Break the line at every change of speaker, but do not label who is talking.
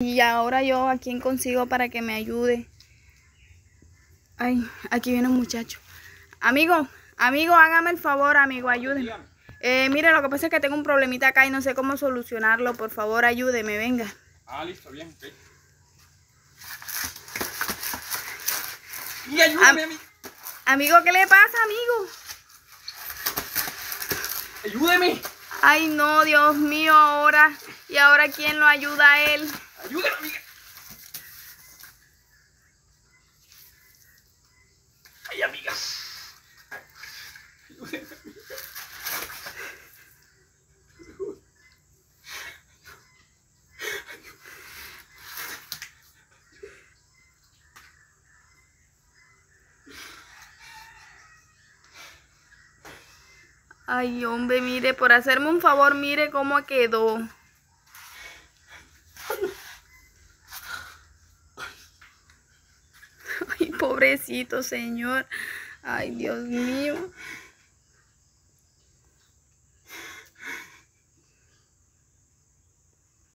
Y ahora yo a quién consigo para que me ayude. Ay, aquí viene un muchacho. Amigo, amigo, hágame el favor, amigo, ayúdeme. Eh, mire, lo que pasa es que tengo un problemita acá y no sé cómo solucionarlo. Por favor, ayúdeme, venga.
Ah, listo, bien, ok. Y ayúdame,
Am-
amigo.
Amigo, ¿qué le pasa, amigo?
Ayúdeme.
Ay, no, Dios mío, ahora. ¿Y ahora quién lo ayuda a él?
Amiga.
Ay, hombre, mire, por hacerme un favor, mire cómo quedó. Ay, pobrecito señor. Ay, Dios mío.